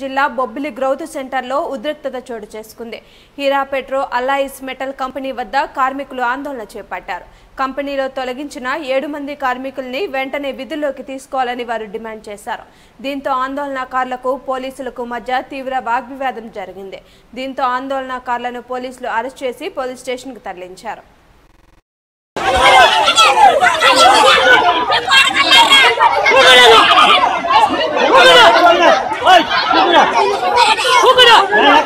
జిల్లా బొబ్బిలి గ్రౌత్ సెంటర్లో ఉద్రిక్తత చోటు చేసుకుంది Heera petro alloys metal company వద్ద కార్మికులు ఆందోళన చేపట్టారు కంపెనీలో తొలగించిన ఏడు మంది కార్మికుల్ని వెంటనే విధుల్లోకి తీసుకోవాలని వారు డిమాండ్ చేశారు దీంతో ఆందోళనకారులకు పోలీసులకు మధ్య తీవ్ర వాగ్వివాదం జరిగింది దీంతో ఆందోళనకారులను పోలీసులు అరెస్ట్ చేసి పోలీస్ స్టేషన్కు తరలించారు